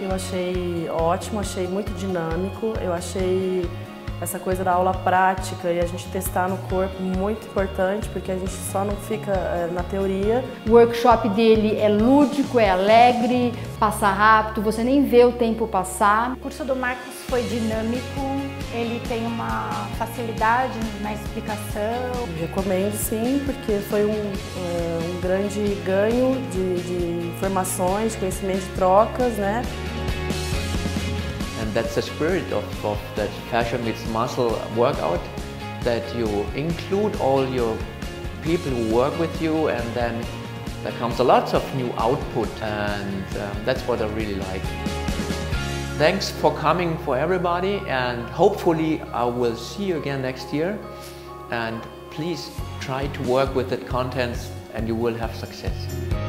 Eu achei ótimo, achei muito dinâmico, eu achei essa coisa da aula prática e a gente testar no corpo muito importante, porque a gente só não fica é, na teoria. O workshop dele é lúdico, é alegre, passa rápido, você nem vê o tempo passar. O curso do Marcos foi dinâmico, ele tem uma facilidade na explicação. recomendo sim, porque foi um, é, um grande ganho de, de informações, conhecimento de trocas, né? And that's the spirit of, of that fashion meets muscle workout, that you include all your people who work with you and then there comes a lot of new output and um, that's what I really like. Thanks for coming for everybody and hopefully I will see you again next year and please try to work with that content and you will have success.